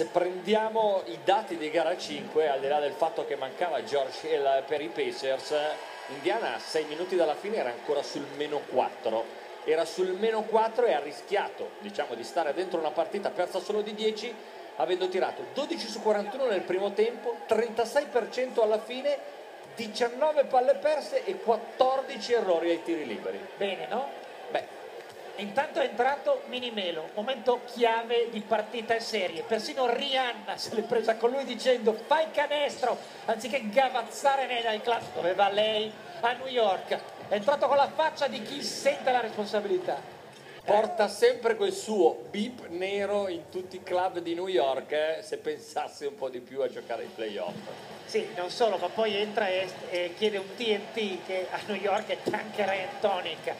se prendiamo i dati di gara 5, al di là del fatto che mancava George Hill per i Pacers, Indiana a 6 minuti dalla fine era ancora sul meno 4. Era sul meno 4 e ha rischiato diciamo, di stare dentro una partita persa solo di 10, avendo tirato 12 su 41 nel primo tempo, 36% alla fine, 19 palle perse e 14 errori ai tiri liberi. Bene, no? Beh, Intanto è entrato Minimelo, momento chiave di partita in serie. Persino Rihanna se l'è presa con lui dicendo fai canestro anziché gavazzare nei club dove va lei a New York. È entrato con la faccia di chi sente la responsabilità. porta sempre quel suo bip nero in tutti i club di New York eh, se pensasse un po' di più a giocare ai playoff. Sì, non solo, ma poi entra e, e chiede un TNT che a New York è and Tonic.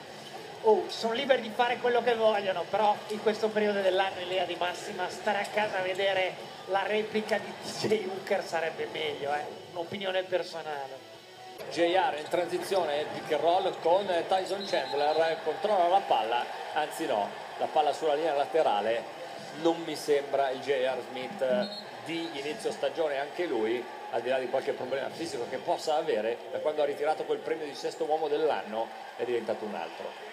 Oh, sono liberi di fare quello che vogliono, però in questo periodo dell'anno in linea di massima stare a casa a vedere la replica di TJ Hooker sarebbe meglio, eh? un'opinione personale. JR in transizione pick and roll con Tyson Chandler controlla la palla anzi no la palla sulla linea laterale non mi sembra il JR Smith di inizio stagione anche lui al di là di qualche problema fisico che possa avere da quando ha ritirato quel premio di sesto uomo dell'anno è diventato un altro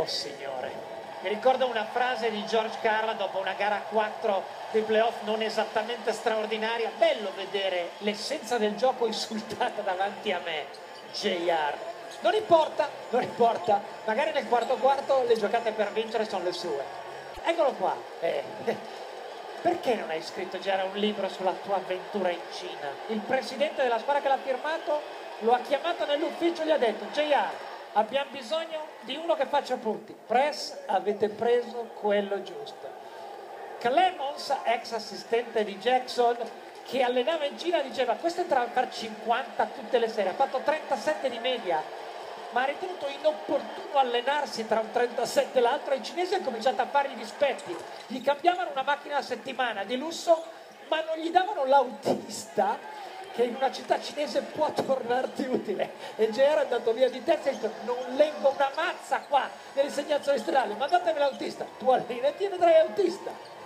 Oh signore. Mi ricordo una frase di George Carla dopo una gara 4 dei playoff non esattamente straordinaria. Bello vedere l'essenza del gioco insultata davanti a me, JR. Non importa, non importa. Magari nel quarto quarto le giocate per vincere sono le sue. Eccolo qua. Eh, Perché non hai scritto già un libro sulla tua avventura in Cina? Il presidente della squadra che l'ha firmato lo ha chiamato nell'ufficio e gli ha detto JR, abbiamo bisogno di uno che faccia punti. Press, avete preso quello giusto. Clemons, ex assistente di Jackson, che allenava in Cina, diceva questo entrava fare 50 tutte le sere, ha fatto 37 di media, ma ha ritenuto inopportuno allenarsi tra un 37 e l'altro i cinesi hanno cominciato a fare i dispetti. Gli cambiavano una macchina a settimana di lusso, ma non gli davano l'autista che in una città cinese può tornarti utile. E Ger è andato via di testa e detto non leggo una mazza qua nell'insegnazione stradale, mandatemi l'autista. Tu allenati e vedrai autista.